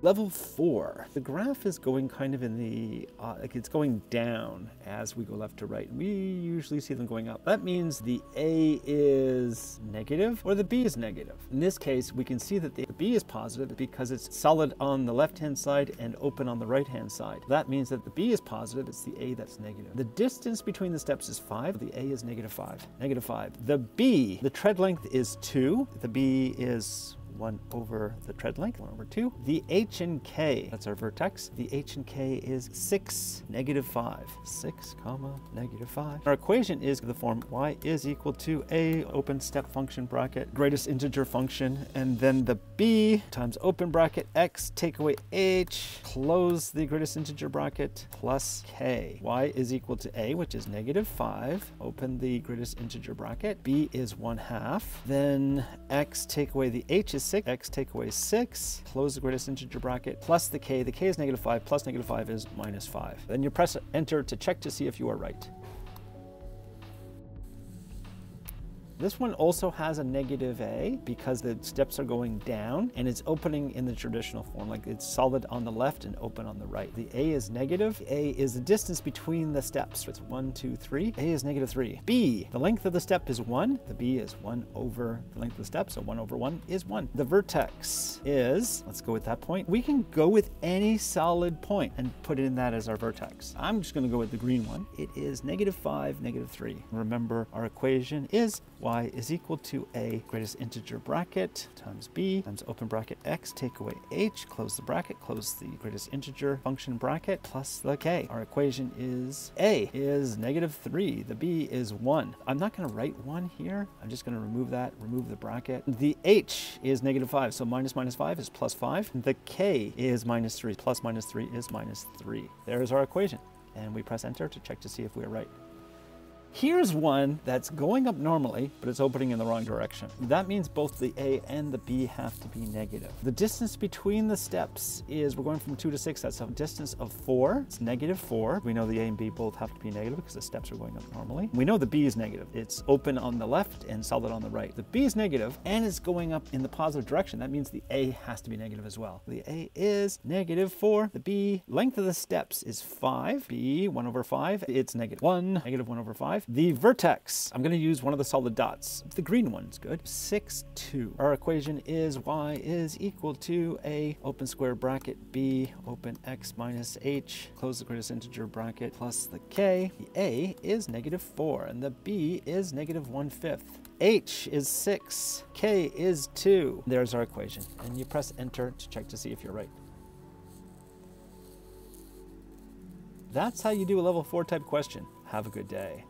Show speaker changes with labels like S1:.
S1: Level four, the graph is going kind of in the, uh, like it's going down as we go left to right. We usually see them going up. That means the A is negative or the B is negative. In this case, we can see that the B is positive because it's solid on the left-hand side and open on the right-hand side. That means that the B is positive, it's the A that's negative. The distance between the steps is five, the A is negative five, negative five. The B, the tread length is two, the B is 1 over the tread length, 1 over 2. The h and k, that's our vertex. The h and k is 6, negative 5. 6, comma, negative 5. Our equation is the form y is equal to a open step function bracket, greatest integer function, and then the b times open bracket x, take away h, close the greatest integer bracket, plus k. y is equal to a, which is negative 5, open the greatest integer bracket. b is 1 half. Then x, take away the h is 6, x take away 6, close the greatest integer bracket, plus the k. The k is negative 5, plus negative 5 is minus 5. Then you press enter to check to see if you are right. This one also has a negative a because the steps are going down and it's opening in the traditional form, like it's solid on the left and open on the right. The a is negative. A is the distance between the steps. It's one, two, three. A is negative three. B, the length of the step is one. The B is one over the length of the step. So one over one is one. The vertex is, let's go with that point. We can go with any solid point and put in that as our vertex. I'm just gonna go with the green one. It is negative five, negative three. Remember our equation is y is equal to a greatest integer bracket times b times open bracket x, take away h, close the bracket, close the greatest integer function bracket, plus the k. Our equation is a is negative 3, the b is 1. I'm not going to write 1 here. I'm just going to remove that, remove the bracket. The h is negative 5, so minus minus 5 is plus 5. The k is minus 3, plus minus 3 is minus 3. There's our equation. And we press enter to check to see if we're right. Here's one that's going up normally, but it's opening in the wrong direction. That means both the A and the B have to be negative. The distance between the steps is, we're going from two to six, that's a distance of four. It's negative four. We know the A and B both have to be negative because the steps are going up normally. We know the B is negative. It's open on the left and solid on the right. The B is negative and it's going up in the positive direction. That means the A has to be negative as well. The A is negative four. The B, length of the steps is five. B, one over five, it's negative one, negative one over five. The vertex, I'm going to use one of the solid dots. The green one's good. 6, 2. Our equation is y is equal to a open square bracket b open x minus h close the greatest integer bracket plus the k. The a is negative 4 and the b is negative 1 fifth. H is 6, K is 2. There's our equation. And you press enter to check to see if you're right. That's how you do a level 4 type question. Have a good day.